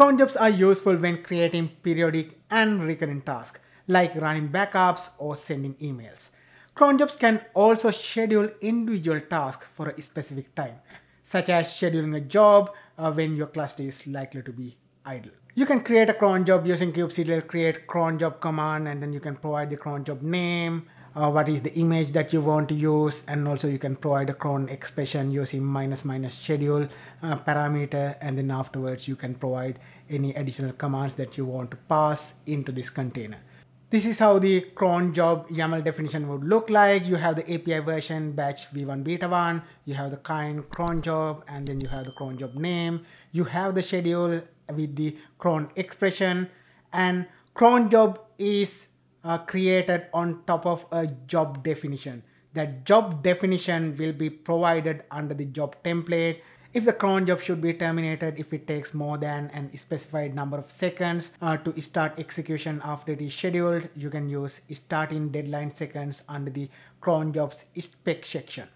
Cron jobs are useful when creating periodic and recurrent tasks like running backups or sending emails. Cron jobs can also schedule individual tasks for a specific time, such as scheduling a job uh, when your cluster is likely to be idle. You can create a cron job using kubectl create cron job command and then you can provide the cron job name, uh, what is the image that you want to use and also you can provide a cron expression using minus minus schedule uh, parameter and then afterwards you can provide any additional commands that you want to pass into this container. This is how the cron job YAML definition would look like. You have the API version batch v1 beta 1, you have the kind cron job and then you have the cron job name. You have the schedule with the cron expression and cron job is uh, created on top of a job definition. That job definition will be provided under the job template. If the cron job should be terminated if it takes more than an specified number of seconds uh, to start execution after it is scheduled, you can use starting deadline seconds under the cron jobs spec section.